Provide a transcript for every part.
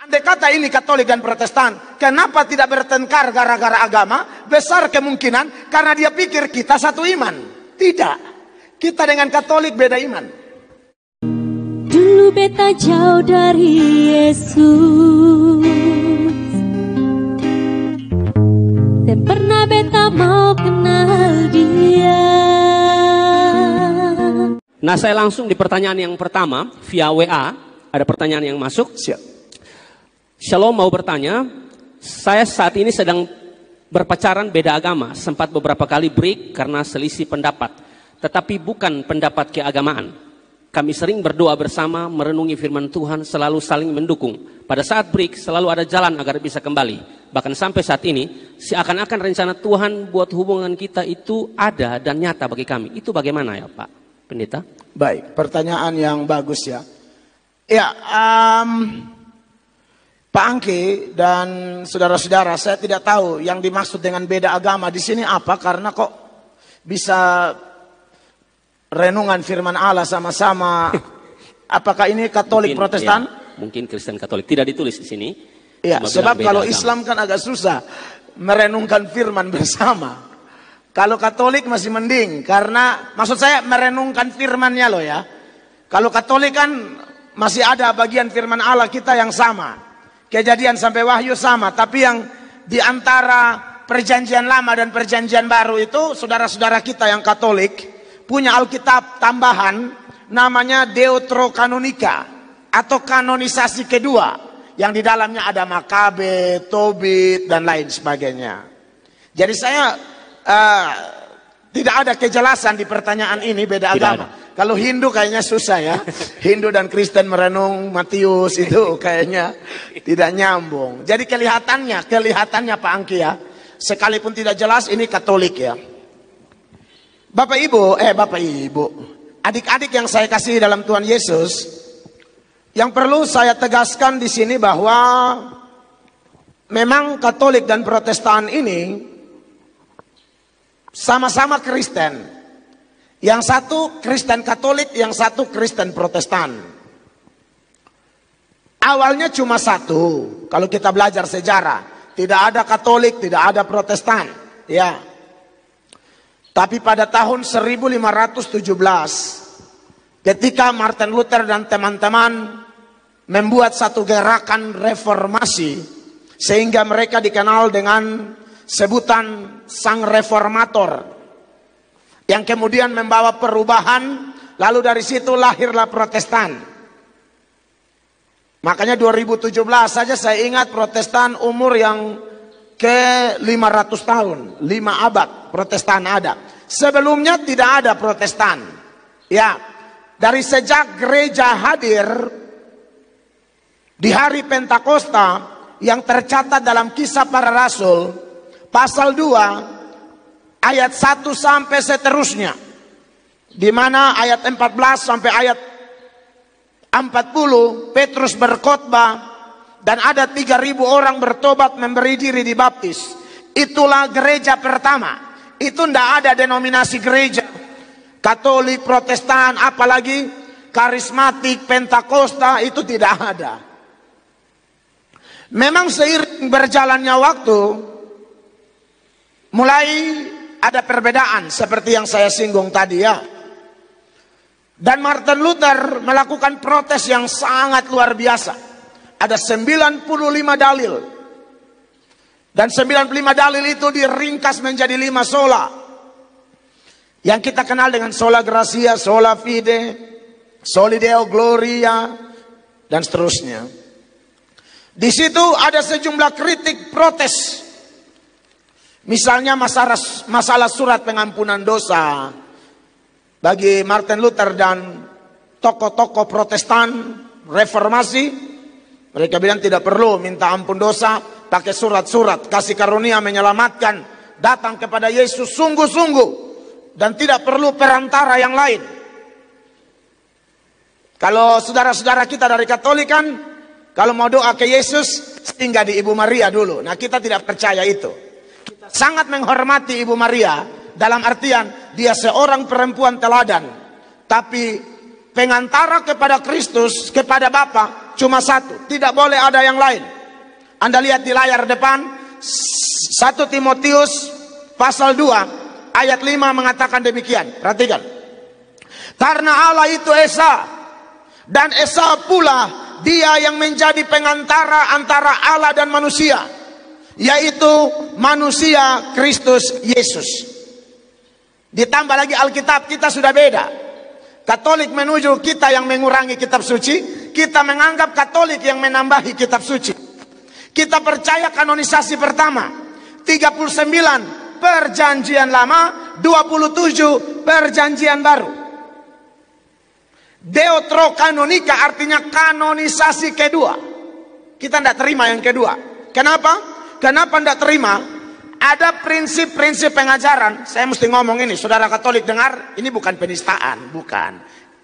Andai kata ini Katolik dan Protestan, kenapa tidak bertengkar gara-gara agama? Besar kemungkinan karena dia pikir kita satu iman. Tidak. Kita dengan Katolik beda iman. Dulu beta jauh dari Yesus Dan pernah beta mau kenal dia Nah saya langsung di pertanyaan yang pertama via WA Ada pertanyaan yang masuk Siap. Shalom mau bertanya Saya saat ini sedang berpacaran beda agama Sempat beberapa kali break karena selisih pendapat Tetapi bukan pendapat keagamaan kami sering berdoa bersama, merenungi firman Tuhan, selalu saling mendukung. Pada saat break, selalu ada jalan agar bisa kembali. Bahkan sampai saat ini, seakan-akan rencana Tuhan buat hubungan kita itu ada dan nyata bagi kami. Itu bagaimana ya Pak Pendeta? Baik, pertanyaan yang bagus ya. Ya, um, Pak Angki dan saudara-saudara, saya tidak tahu yang dimaksud dengan beda agama di sini apa karena kok bisa renungan firman Allah sama-sama. Apakah ini Katolik Mungkin, Protestan? ya, mungkin Kristen Katolik. Tidak ditulis di sini. Ya, sebab kalau agama. Islam kan agak susah merenungkan firman bersama. Kalau Katolik masih mending karena maksud saya merenungkan firmannya loh ya. Kalau Katolik kan masih ada bagian firman Allah kita yang sama. Kejadian sampai Wahyu sama, tapi yang di antara perjanjian lama dan perjanjian baru itu saudara-saudara kita yang Katolik punya Alkitab tambahan namanya Deuterokanonika atau kanonisasi kedua yang di dalamnya ada Makabe, Tobit dan lain sebagainya. Jadi saya eh, tidak ada kejelasan di pertanyaan ini beda Tidak agama. Kalau Hindu kayaknya susah ya. Hindu dan Kristen merenung Matius itu kayaknya tidak nyambung. Jadi kelihatannya, kelihatannya Pak Angki ya, sekalipun tidak jelas ini Katolik ya. Bapak Ibu, eh Bapak Ibu, adik-adik yang saya kasih dalam Tuhan Yesus, yang perlu saya tegaskan di sini bahwa memang Katolik dan Protestan ini sama-sama Kristen. Yang satu Kristen Katolik, yang satu Kristen Protestan. Awalnya cuma satu, kalau kita belajar sejarah, tidak ada Katolik, tidak ada Protestan, ya. Tapi pada tahun 1517 ketika Martin Luther dan teman-teman membuat satu gerakan reformasi sehingga mereka dikenal dengan sebutan sang reformator yang kemudian membawa perubahan lalu dari situ lahirlah Protestan. Makanya 2017 saja saya ingat Protestan umur yang ke 500 tahun, 5 abad Protestan ada. Sebelumnya tidak ada Protestan. Ya, dari sejak gereja hadir di hari Pentakosta yang tercatat dalam kisah para rasul pasal 2 ayat 1 sampai seterusnya. Di mana ayat 14 sampai ayat 40 Petrus berkhotbah dan ada 3000 orang bertobat memberi diri dibaptis. Itulah gereja pertama. Itu tidak ada denominasi gereja. Katolik, Protestan, apalagi karismatik, Pentakosta itu tidak ada. Memang seiring berjalannya waktu mulai ada perbedaan seperti yang saya singgung tadi ya. Dan Martin Luther melakukan protes yang sangat luar biasa. Ada 95 dalil. Dan 95 dalil itu diringkas menjadi lima sola. Yang kita kenal dengan sola gracia, sola fide, soli deo gloria, dan seterusnya. Di situ ada sejumlah kritik protes. Misalnya masalah, masalah surat pengampunan dosa. Bagi Martin Luther dan tokoh-tokoh protestan reformasi. Mereka bilang tidak perlu minta ampun dosa. Pakai surat-surat. Kasih karunia menyelamatkan. Datang kepada Yesus sungguh-sungguh. Dan tidak perlu perantara yang lain. Kalau saudara-saudara kita dari Katolik kan. Kalau mau doa ke Yesus. Tinggal di Ibu Maria dulu. Nah kita tidak percaya itu. Sangat menghormati Ibu Maria. Dalam artian dia seorang perempuan teladan. Tapi pengantara kepada Kristus, kepada Bapa cuma satu, tidak boleh ada yang lain. Anda lihat di layar depan 1 Timotius pasal 2 ayat 5 mengatakan demikian. Perhatikan. Karena Allah itu Esa dan Esa pula dia yang menjadi pengantara antara Allah dan manusia yaitu manusia Kristus Yesus. Ditambah lagi Alkitab kita sudah beda. Katolik menuju kita yang mengurangi kitab suci, kita menganggap Katolik yang menambahi kitab suci. Kita percaya kanonisasi pertama, 39 perjanjian lama, 27 perjanjian baru. Deuterokanonika artinya kanonisasi kedua. Kita tidak terima yang kedua. Kenapa? Kenapa tidak terima? Ada prinsip-prinsip pengajaran. Saya mesti ngomong ini, saudara Katolik dengar, ini bukan penistaan, bukan.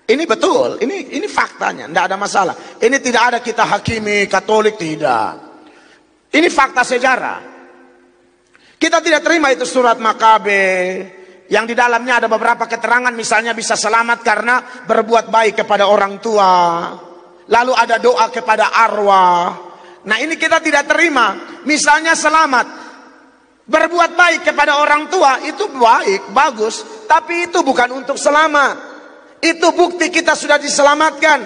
Ini betul, ini ini faktanya, tidak ada masalah. Ini tidak ada kita hakimi Katolik tidak. Ini fakta sejarah. Kita tidak terima itu surat Makabe yang di dalamnya ada beberapa keterangan misalnya bisa selamat karena berbuat baik kepada orang tua. Lalu ada doa kepada arwah. Nah ini kita tidak terima. Misalnya selamat Berbuat baik kepada orang tua itu baik, bagus, tapi itu bukan untuk selamat. Itu bukti kita sudah diselamatkan.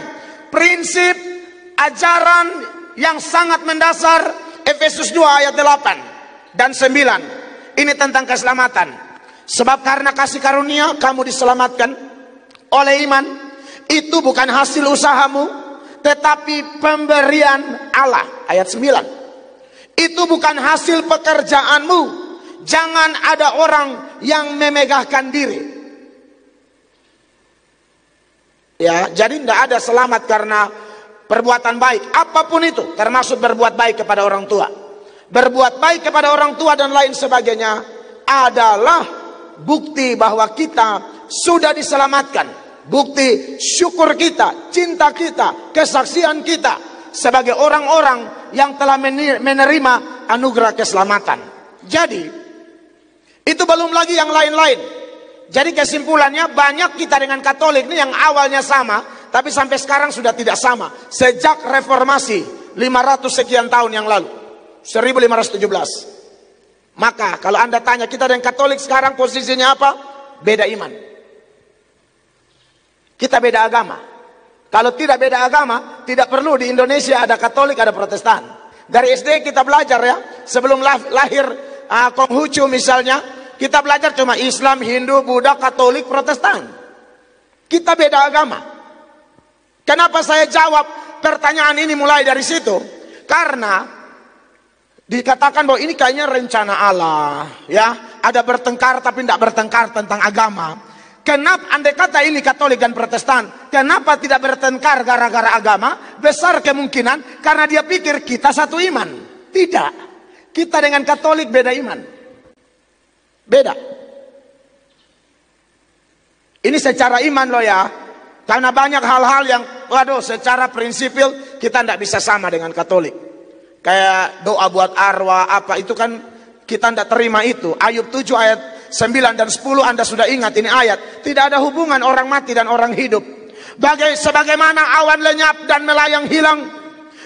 Prinsip ajaran yang sangat mendasar Efesus 2 ayat 8 dan 9. Ini tentang keselamatan. Sebab karena kasih karunia kamu diselamatkan oleh iman. Itu bukan hasil usahamu, tetapi pemberian Allah. Ayat 9. Itu bukan hasil pekerjaanmu. Jangan ada orang yang memegahkan diri. Ya, jadi tidak ada selamat karena perbuatan baik, apa pun itu, termasuk berbuat baik kepada orang tua. Berbuat baik kepada orang tua dan lain sebagainya adalah bukti bahwa kita sudah diselamatkan. Bukti syukur kita, cinta kita, kesaksian kita sebagai orang-orang yang telah menerima anugerah keselamatan. Jadi, itu belum lagi yang lain-lain. Jadi kesimpulannya banyak kita dengan Katolik ini yang awalnya sama, tapi sampai sekarang sudah tidak sama. Sejak reformasi 500 sekian tahun yang lalu. 1517. Maka kalau Anda tanya kita dengan Katolik sekarang posisinya apa? Beda iman. Kita beda agama. Kalau tidak beda agama, tidak perlu di Indonesia ada Katolik, ada Protestan. Dari SD kita belajar ya, sebelum lahir uh, Konghucu misalnya, kita belajar cuma Islam, Hindu, Buddha, Katolik, Protestan. Kita beda agama. Kenapa saya jawab pertanyaan ini mulai dari situ? Karena dikatakan bahwa ini kayaknya rencana Allah, ya. Ada bertengkar tapi tidak bertengkar tentang agama. Kenapa andai kata ini Katolik dan Protestan, kenapa tidak bertengkar gara-gara agama? Besar kemungkinan karena dia pikir kita satu iman. Tidak. Kita dengan Katolik beda iman. Beda. Ini secara iman loh ya. Karena banyak hal-hal yang waduh secara prinsipil kita tidak bisa sama dengan Katolik. Kayak doa buat arwah apa itu kan kita tidak terima itu. Ayub 7 ayat 9 dan 10 Anda sudah ingat ini ayat. Tidak ada hubungan orang mati dan orang hidup. Bagai, sebagaimana awan lenyap dan melayang hilang.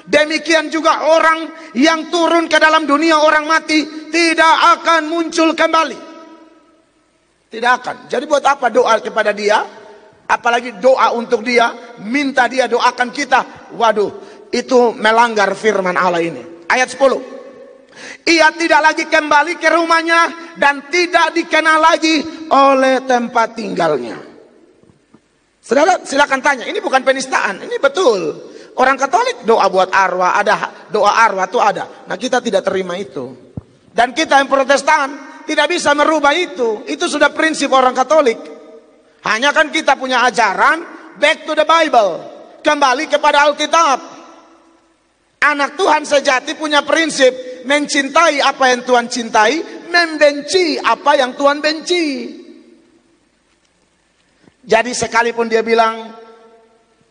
Demikian juga orang yang turun ke dalam dunia orang mati tidak akan muncul kembali. Tidak akan. Jadi buat apa doa kepada dia? Apalagi doa untuk dia, minta dia doakan kita. Waduh, itu melanggar firman Allah ini. Ayat 10. Ia tidak lagi kembali ke rumahnya dan tidak dikenal lagi oleh tempat tinggalnya. Saudara silakan tanya, ini bukan penistaan, ini betul. Orang Katolik doa buat arwah, ada doa arwah itu ada. Nah kita tidak terima itu. Dan kita yang protestan tidak bisa merubah itu. Itu sudah prinsip orang Katolik. Hanya kan kita punya ajaran back to the Bible. Kembali kepada Alkitab. Anak Tuhan sejati punya prinsip mencintai apa yang Tuhan cintai, membenci apa yang Tuhan benci. Jadi sekalipun dia bilang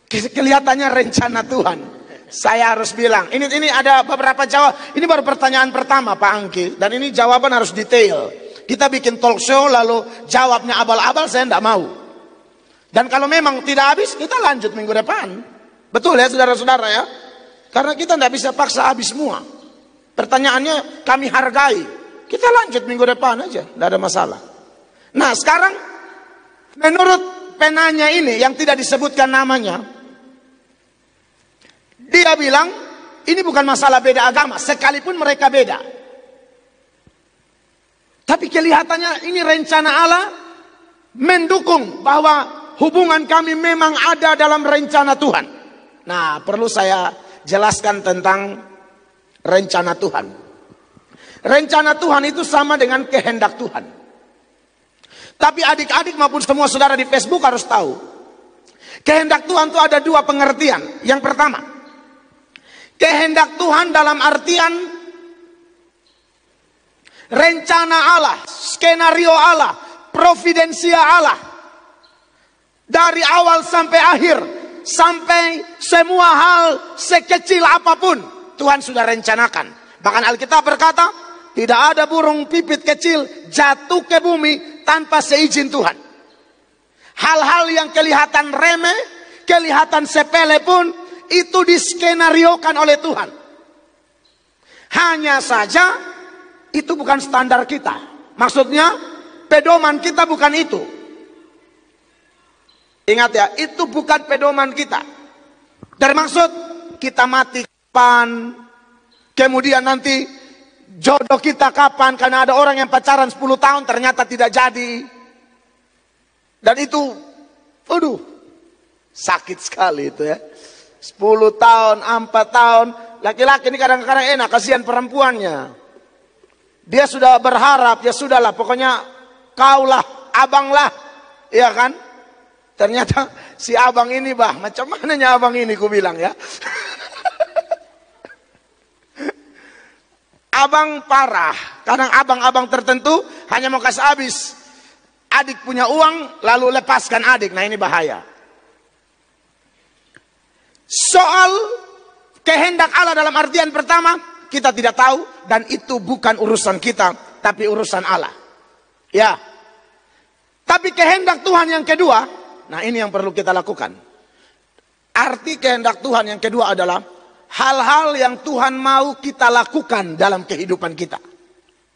kelihatannya rencana Tuhan, saya harus bilang ini ini ada beberapa jawab. Ini baru pertanyaan pertama Pak Angki dan ini jawaban harus detail. Kita bikin talk show lalu jawabnya abal-abal saya tidak mau. Dan kalau memang tidak habis, kita lanjut minggu depan. Betul ya saudara-saudara ya? Karena kita tidak bisa paksa habis semua. Pertanyaannya kami hargai. Kita lanjut minggu depan aja, tidak ada masalah. Nah sekarang menurut penanya ini yang tidak disebutkan namanya, dia bilang ini bukan masalah beda agama, sekalipun mereka beda. Tapi kelihatannya ini rencana Allah mendukung bahwa hubungan kami memang ada dalam rencana Tuhan. Nah, perlu saya jelaskan tentang rencana Tuhan. Rencana Tuhan itu sama dengan kehendak Tuhan. Tapi adik-adik maupun semua saudara di Facebook harus tahu. Kehendak Tuhan itu ada dua pengertian. Yang pertama, kehendak Tuhan dalam artian rencana Allah, skenario Allah, providensia Allah. Dari awal sampai akhir, sampai semua hal sekecil apa pun Tuhan sudah rencanakan. Bahkan Alkitab berkata, tidak ada burung pipit kecil jatuh ke bumi tanpa seizin Tuhan. Hal-hal yang kelihatan remeh, kelihatan sepele pun itu diskenariokan oleh Tuhan. Hanya saja itu bukan standar kita. Maksudnya pedoman kita bukan itu. Ingat ya, itu bukan pedoman kita. Termaksud kita mati kapan, kemudian nanti jodoh kita kapan, karena ada orang yang pacaran 10 tahun ternyata tidak jadi. Dan itu, aduh, sakit sekali itu ya. 10 tahun, 4 tahun, laki-laki ini kadang-kadang enak, kasihan perempuannya. Dia sudah berharap, ya sudahlah, pokoknya kaulah, abanglah, ya kan? Ternyata si abang ini bah, macam mananya abang ini ku bilang ya. abang parah, kadang abang-abang tertentu hanya mau kasih habis. Adik punya uang, lalu lepaskan adik. Nah ini bahaya. Soal kehendak Allah dalam artian pertama, kita tidak tahu dan itu bukan urusan kita, tapi urusan Allah. Ya. Tapi kehendak Tuhan yang kedua, Nah ini yang perlu kita lakukan. Arti kehendak Tuhan yang kedua adalah hal-hal yang Tuhan mau kita lakukan dalam kehidupan kita.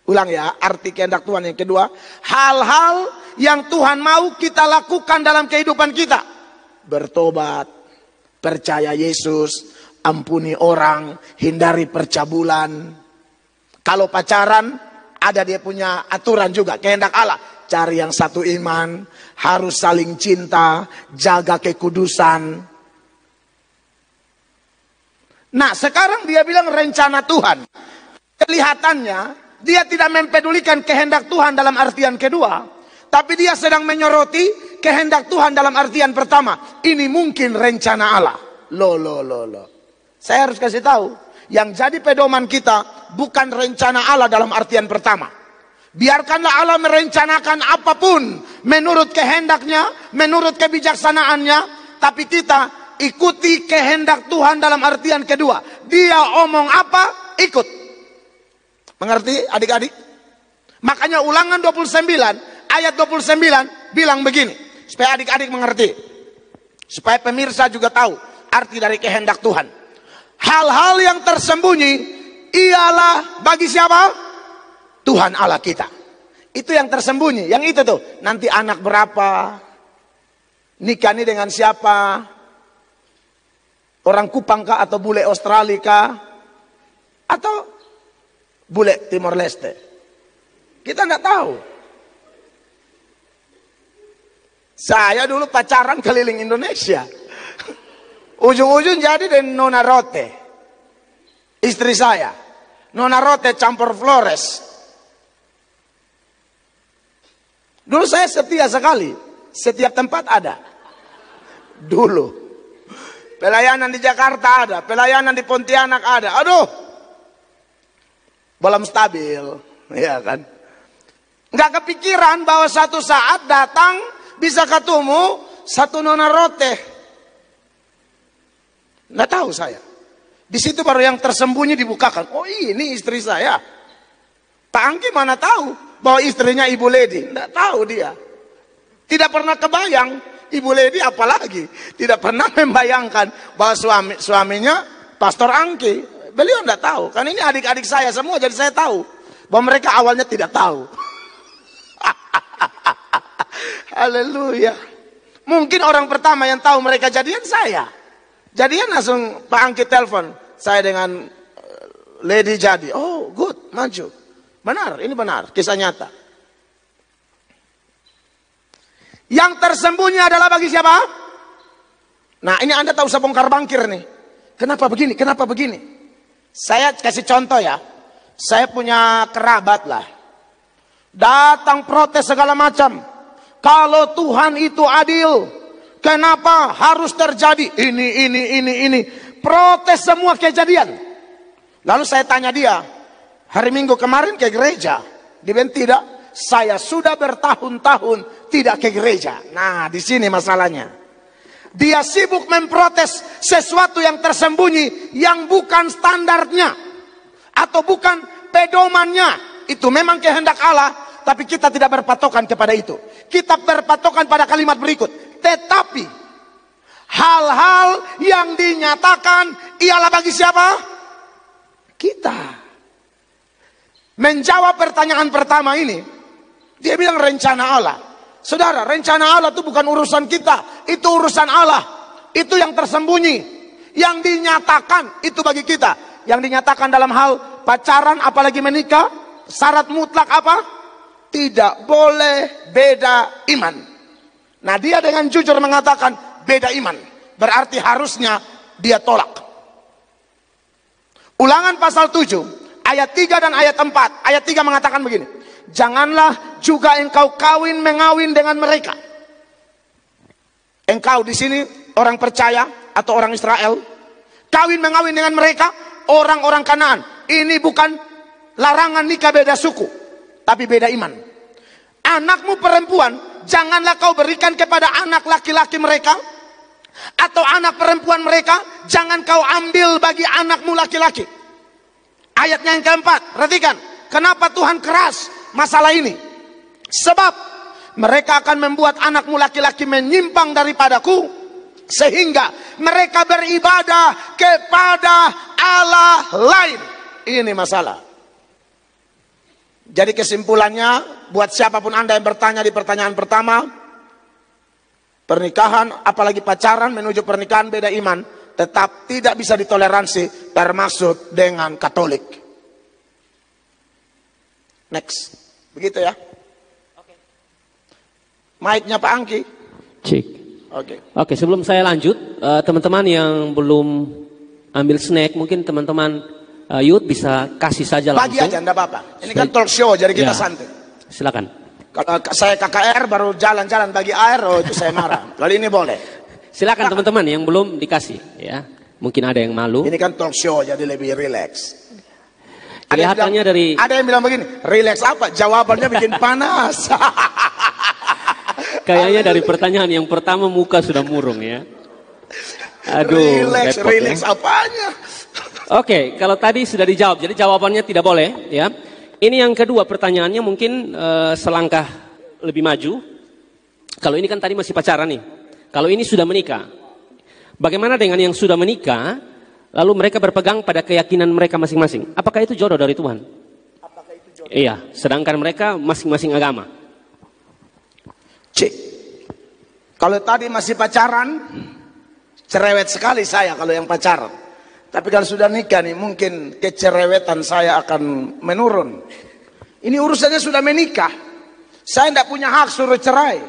Ulang ya, arti kehendak Tuhan yang kedua, hal-hal yang Tuhan mau kita lakukan dalam kehidupan kita. Bertobat, percaya Yesus, ampuni orang, hindari percabulan. Kalau pacaran, ada dia punya aturan juga, kehendak Allah cari yang satu iman, harus saling cinta, jaga kekudusan. Nah, sekarang dia bilang rencana Tuhan. Kelihatannya dia tidak mempedulikan kehendak Tuhan dalam artian kedua, tapi dia sedang menyoroti kehendak Tuhan dalam artian pertama. Ini mungkin rencana Allah. Lo lo lo lo. Saya harus kasih tahu, yang jadi pedoman kita bukan rencana Allah dalam artian pertama. Biarkanlah Allah merencanakan apa pun menurut kehendaknya, menurut kebijaksanaannya. Tapi kita ikuti kehendak Tuhan dalam artian kedua. Dia omong apa, ikut. Mengerti adik-adik? Makanya ulangan 29, ayat 29 bilang begini. Supaya adik-adik mengerti. Supaya pemirsa juga tahu arti dari kehendak Tuhan. Hal-hal yang tersembunyi ialah bagi siapa? Tuhan Allah kita. Itu yang tersembunyi. Yang itu tuh. Nanti anak berapa? Nikah ini dengan siapa? Orang Kupang kah? Atau bule Australia kah? Atau bule Timor Leste? Kita nggak tahu. Saya dulu pacaran keliling Indonesia. Ujung-ujung jadi dengan Nona Rote. Istri saya. Nona Rote campur Flores. Dulu saya setia sekali. Setiap tempat ada. Dulu. Pelayanan di Jakarta ada. Pelayanan di Pontianak ada. Aduh. Belum stabil. Ya kan. Nggak kepikiran bahwa satu saat datang bisa ketemu satu nona rote. Nggak tahu saya. Di situ baru yang tersembunyi dibukakan. Oh ini istri saya. Pak Angki mana tahu bahwa istrinya Ibu Lady. Tidak tahu dia. Tidak pernah kebayang Ibu Lady apalagi tidak pernah membayangkan bahwa suami suaminya Pastor Angki. Beliau tidak tahu. Kan ini adik-adik saya semua jadi saya tahu bahwa mereka awalnya tidak tahu. Haleluya. Mungkin orang pertama yang tahu mereka jadian saya. Jadian langsung Pak Angki telepon saya dengan eh, Lady jadi. Oh, good, maju. Benar, ini benar, kisah nyata. Yang tersembunyi adalah bagi siapa? Nah, ini Anda tahu usah bongkar bangkir nih. Kenapa begini? Kenapa begini? Saya kasih contoh ya. Saya punya kerabat lah. Datang protes segala macam. Kalau Tuhan itu adil, kenapa harus terjadi ini, ini, ini, ini? Protes semua kejadian. Lalu saya tanya dia, hari Minggu kemarin ke gereja. Dia bilang tidak, saya sudah bertahun-tahun tidak ke gereja. Nah, di sini masalahnya. Dia sibuk memprotes sesuatu yang tersembunyi yang bukan standarnya atau bukan pedomannya. Itu memang kehendak Allah, tapi kita tidak berpatokan kepada itu. Kita berpatokan pada kalimat berikut. Tetapi hal-hal yang dinyatakan ialah bagi siapa? Kita. Menjawab pertanyaan pertama ini, dia bilang rencana Allah. Saudara, rencana Allah itu bukan urusan kita, itu urusan Allah. Itu yang tersembunyi, yang dinyatakan itu bagi kita. Yang dinyatakan dalam hal pacaran apalagi menikah, syarat mutlak apa? Tidak boleh beda iman. Nah, dia dengan jujur mengatakan beda iman. Berarti harusnya dia tolak. Ulangan pasal 7 ayat 3 dan ayat 4. Ayat 3 mengatakan begini janganlah juga engkau kawin mengawin dengan mereka. Engkau di sini orang percaya atau orang Israel, kawin mengawin dengan mereka orang-orang Kanaan. Ini bukan larangan nikah beda suku, tapi beda iman. Anakmu perempuan, janganlah kau berikan kepada anak laki-laki mereka atau anak perempuan mereka, jangan kau ambil bagi anakmu laki-laki. Ayatnya yang keempat, perhatikan. Kenapa Tuhan keras masalah ini. Sebab mereka akan membuat anakmu laki-laki menyimpang daripadaku sehingga mereka beribadah kepada Allah lain. Ini masalah. Jadi kesimpulannya buat siapa pun Anda yang bertanya di pertanyaan pertama, pernikahan apalagi pacaran menuju pernikahan beda iman tetap tidak bisa ditoleransi termasuk dengan Katolik. Next. Begitu ya. Oke. Mic-nya Pak Angki. Cik. Oke. Oke, sebelum saya lanjut, eh, teman-teman uh, yang belum ambil snack, mungkin teman-teman uh, youth bisa kasih saja langsung. Bagi aja, enggak apa-apa. Ini kan talk show, jadi kita ya. santai. Silakan. Kalau saya KKR baru jalan-jalan bagi air, oh itu saya marah. Kalau ini boleh. Silakan teman-teman yang belum dikasih, ya. Mungkin ada yang malu. Ini kan talk show, jadi lebih rileks. Kelihatannya bilang, dari ada yang bilang begini, relax apa? Jawabannya bikin panas. Kayaknya dari pertanyaan yang pertama muka sudah murung ya. Aduh, relax, repot, relax ya. apanya? Oke, kalau tadi sudah dijawab, jadi jawabannya tidak boleh ya. Ini yang kedua pertanyaannya mungkin uh, selangkah lebih maju. Kalau ini kan tadi masih pacaran nih. Kalau ini sudah menikah. Bagaimana dengan yang sudah menikah Lalu mereka berpegang pada keyakinan mereka masing-masing. Apakah itu jodoh dari Tuhan? Iya, sedangkan mereka masing-masing agama. C. Kalau tadi masih pacaran, cerewet sekali saya kalau yang pacaran. Tapi kalau sudah nikah nih, mungkin kecerewetan saya akan menurun. Ini urusannya sudah menikah. Saya tidak punya hak suruh cerai.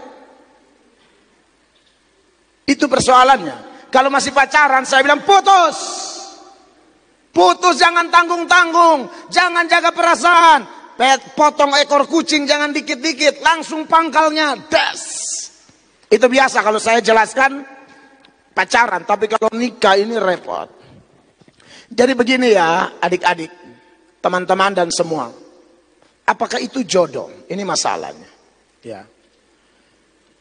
Itu persoalannya. Kalau masih pacaran, saya bilang putus. Putus jangan tanggung-tanggung, jangan jaga perasaan. Pet, potong ekor kucing jangan dikit-dikit, langsung pangkalnya, das. Itu biasa kalau saya jelaskan pacaran, tapi kalau nikah ini repot. Jadi begini ya adik-adik, teman-teman dan semua. Apakah itu jodoh? Ini masalahnya. Ya.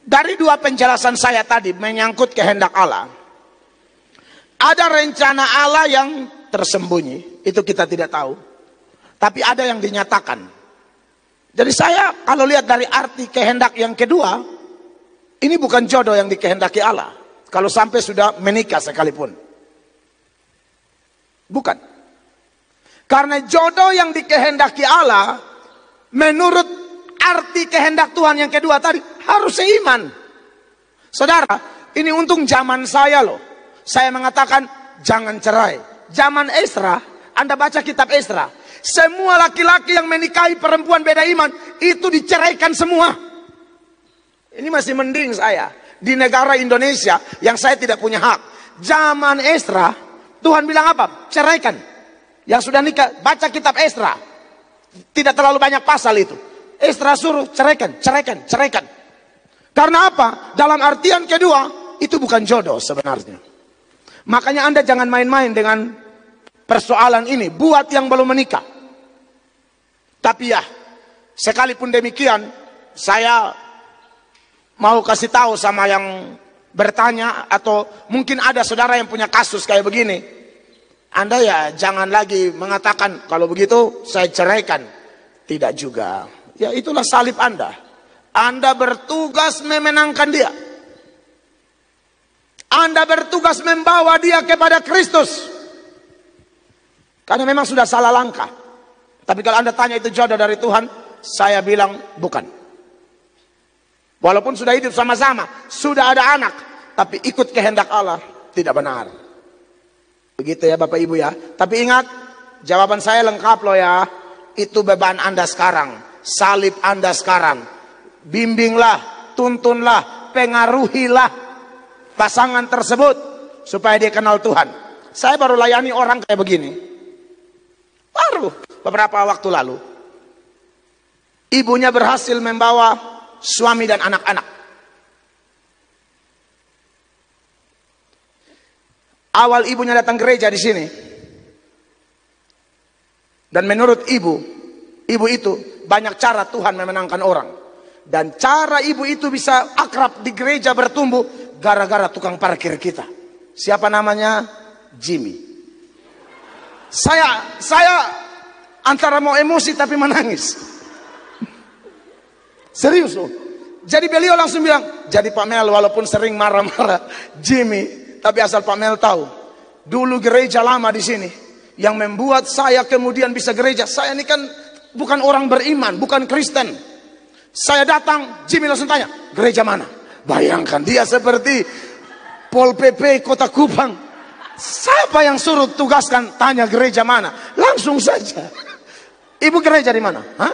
Dari dua penjelasan saya tadi menyangkut kehendak Allah. Ada rencana Allah yang tersembunyi, itu kita tidak tahu. Tapi ada yang dinyatakan. Jadi saya kalau lihat dari arti kehendak yang kedua, Ini bukan jodoh yang dikehendaki Allah. Kalau sampai sudah menikah sekalipun. Bukan. Karena jodoh yang dikehendaki Allah, menurut arti kehendak Tuhan yang kedua tadi, harus seiman. Saudara, ini untung zaman saya loh. Saya mengatakan, jangan cerai. Zaman Esra, Anda baca kitab Esra, semua laki-laki yang menikahi perempuan beda iman, itu diceraikan semua. Ini masih mending saya. Di negara Indonesia, yang saya tidak punya hak. Zaman Esra, Tuhan bilang apa? Ceraikan. Yang sudah nikah, baca kitab Esra. Tidak terlalu banyak pasal itu. Esra suruh ceraikan, ceraikan, ceraikan. Karena apa? Dalam artian kedua, itu bukan jodoh sebenarnya. Makanya Anda jangan main-main dengan persoalan ini. Buat yang belum menikah. Tapi ya, sekalipun demikian, saya mau kasih tahu sama yang bertanya atau mungkin ada saudara yang punya kasus kayak begini. Anda ya jangan lagi mengatakan kalau begitu saya ceraikan. Tidak juga. Ya itulah salib Anda. Anda bertugas memenangkan dia. Anda bertugas membawa dia kepada Kristus. Karena memang sudah salah langkah. Tapi kalau Anda tanya itu jodoh dari Tuhan, saya bilang bukan. Walaupun sudah hidup sama-sama, sudah ada anak, tapi ikut kehendak Allah tidak benar. Begitu ya Bapak Ibu ya. Tapi ingat, jawaban saya lengkap loh ya. Itu beban Anda sekarang. Salib Anda sekarang. Bimbinglah, tuntunlah, pengaruhilah pasangan tersebut supaya dia kenal Tuhan. Saya baru layani orang kayak begini. Baru beberapa waktu lalu. Ibunya berhasil membawa suami dan anak-anak. Awal ibunya datang gereja di sini. Dan menurut ibu, ibu itu banyak cara Tuhan memenangkan orang. Dan cara ibu itu bisa akrab di gereja bertumbuh gara-gara tukang parkir kita. Siapa namanya? Jimmy. Saya saya antara mau emosi tapi menangis. Serius loh. Jadi beliau langsung bilang, jadi Pak Mel walaupun sering marah-marah, Jimmy tapi asal Pak Mel tahu, dulu gereja lama di sini yang membuat saya kemudian bisa gereja. Saya ini kan bukan orang beriman, bukan Kristen. Saya datang, Jimmy langsung tanya, gereja mana? Bayangkan dia seperti Pol PP Kota Kupang. Siapa yang suruh tugaskan tanya gereja mana? Langsung saja. Ibu gereja di mana? Hah?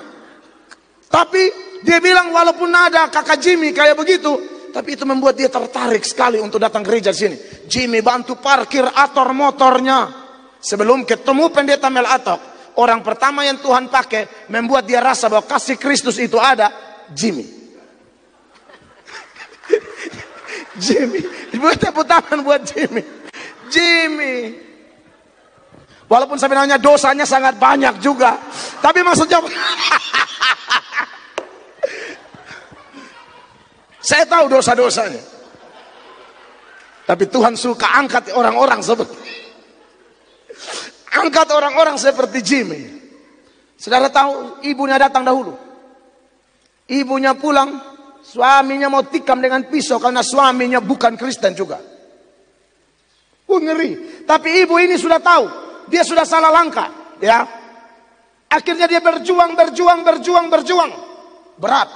Tapi dia bilang walaupun ada kakak Jimmy kayak begitu, tapi itu membuat dia tertarik sekali untuk datang gereja sini. Jimmy bantu parkir ator motornya. Sebelum ketemu pendeta Mel Atok, orang pertama yang Tuhan pakai membuat dia rasa bahwa kasih Kristus itu ada, Jimmy. Jimmy, dibuat tepuk tangan buat Jimmy. Jimmy. Walaupun sebenarnya dosanya sangat banyak juga. Tapi maksudnya Saya tahu dosa-dosanya. Tapi Tuhan suka angkat orang-orang seperti angkat orang-orang seperti Jimmy. Saudara tahu ibunya datang dahulu. Ibunya pulang, suaminya mau tikam dengan pisau karena suaminya bukan Kristen juga. Oh, ngeri. Tapi ibu ini sudah tahu, dia sudah salah langkah, ya. Akhirnya dia berjuang, berjuang, berjuang, berjuang. Berat.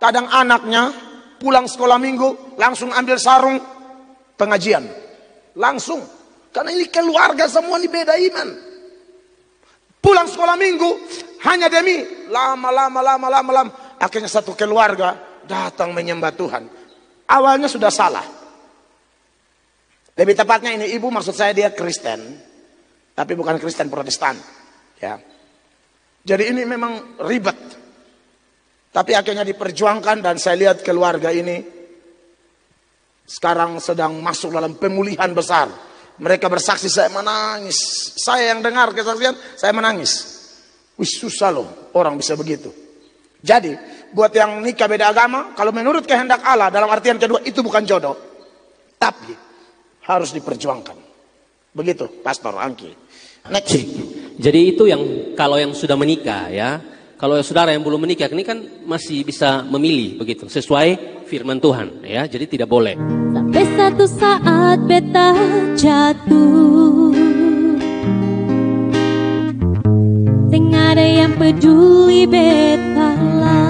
Kadang anaknya pulang sekolah minggu langsung ambil sarung pengajian langsung karena ini keluarga semua ini beda iman pulang sekolah minggu hanya demi lama lama lama lama lama akhirnya satu keluarga datang menyembah Tuhan awalnya sudah salah lebih tepatnya ini ibu maksud saya dia Kristen tapi bukan Kristen Protestan ya jadi ini memang ribet tapi akhirnya diperjuangkan dan saya lihat keluarga ini sekarang sedang masuk dalam pemulihan besar. Mereka bersaksi saya menangis. Saya yang dengar kesaksian, saya menangis. Wih susah loh orang bisa begitu. Jadi buat yang nikah beda agama, kalau menurut kehendak Allah dalam artian kedua itu bukan jodoh. Tapi harus diperjuangkan. Begitu, Pastor Angki. Next. Jadi itu yang kalau yang sudah menikah ya, kalau saudara yang belum menikah ini kan masih bisa memilih begitu sesuai firman Tuhan ya jadi tidak boleh sampai satu saat beta jatuh tengah ada yang peduli beta lah